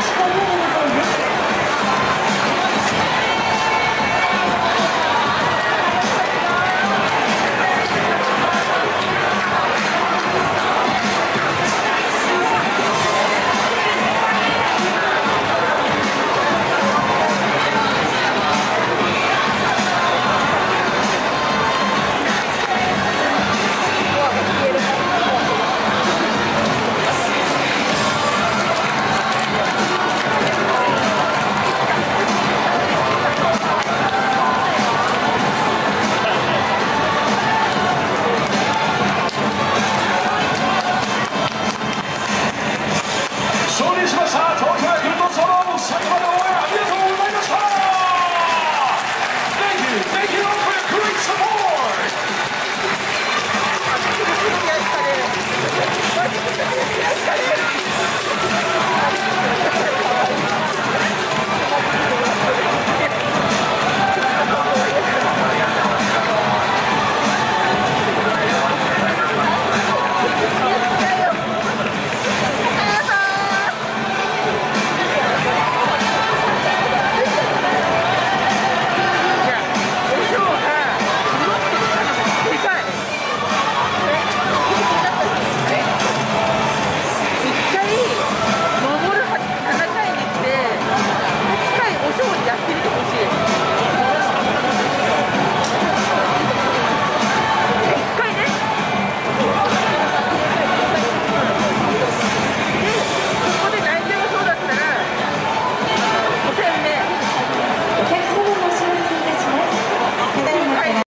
Francisco